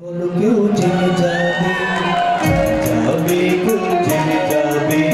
बोलो क्यों जाबे जाबे क्यों जाबे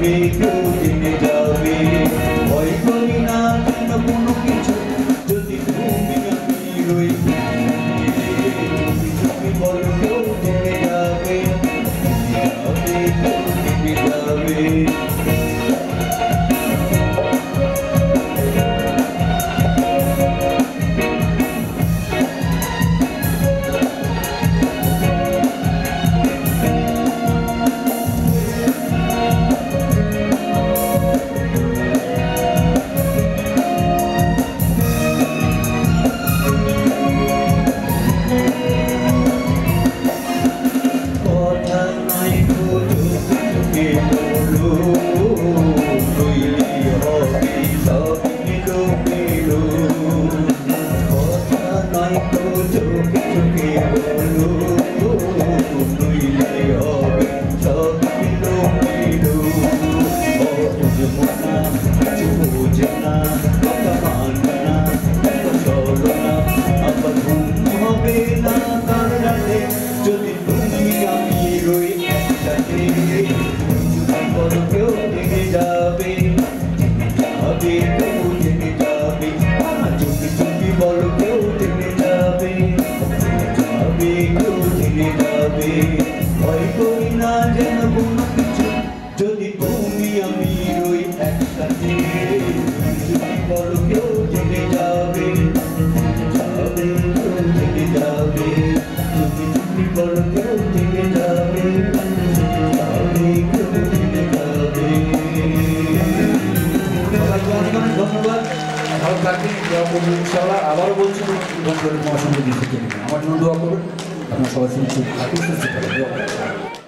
be good. যাবে, কেউ জেনে যাবে, আমার চুপি চুপি বলো, কেউ জেনে যাবে। যাবে, কেউ জেনে যাবে। ভয় করি না যেন কোনো করবেন ইনশাল্লাহ আবারও বলছি বন্ধুদের মহাসঙ্গে দিতে আমার জন্য দোয়া করবেন। আপনার সবাই শুনছি সুস্থ